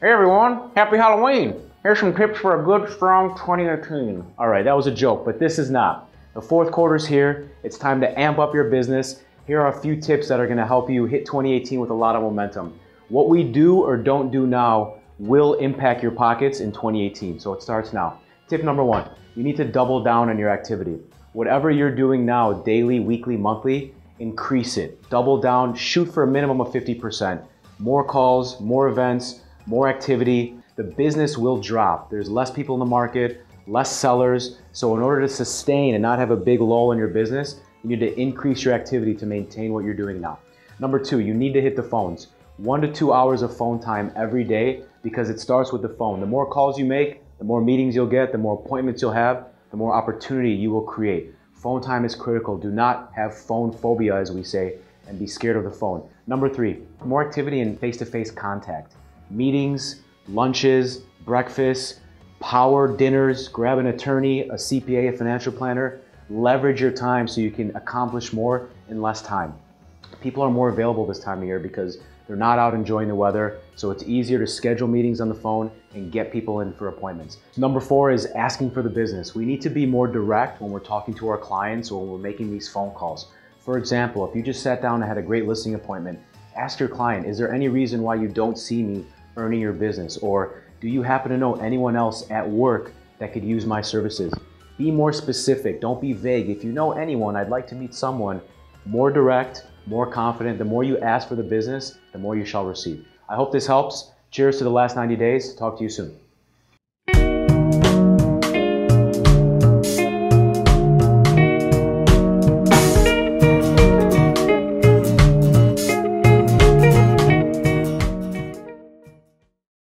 Hey everyone, happy Halloween. Here's some tips for a good, strong 2018. All right, that was a joke, but this is not. The fourth quarter's here. It's time to amp up your business. Here are a few tips that are gonna help you hit 2018 with a lot of momentum. What we do or don't do now will impact your pockets in 2018. So it starts now. Tip number one, you need to double down on your activity. Whatever you're doing now, daily, weekly, monthly, increase it. Double down, shoot for a minimum of 50%. More calls, more events, more activity. The business will drop. There's less people in the market, less sellers. So in order to sustain and not have a big lull in your business, you need to increase your activity to maintain what you're doing now. Number two, you need to hit the phones. One to two hours of phone time every day because it starts with the phone. The more calls you make, the more meetings you'll get, the more appointments you'll have, the more opportunity you will create. Phone time is critical. Do not have phone phobia, as we say, and be scared of the phone. Number three, more activity in face-to-face contact. Meetings, lunches, breakfasts, power dinners, grab an attorney, a CPA, a financial planner. Leverage your time so you can accomplish more in less time. People are more available this time of year because they're not out enjoying the weather, so it's easier to schedule meetings on the phone and get people in for appointments. Number four is asking for the business. We need to be more direct when we're talking to our clients or when we're making these phone calls. For example, if you just sat down and had a great listing appointment, ask your client, is there any reason why you don't see me earning your business? Or do you happen to know anyone else at work that could use my services? Be more specific, don't be vague. If you know anyone, I'd like to meet someone, more direct, more confident. The more you ask for the business, the more you shall receive. I hope this helps. Cheers to the last 90 days. Talk to you soon.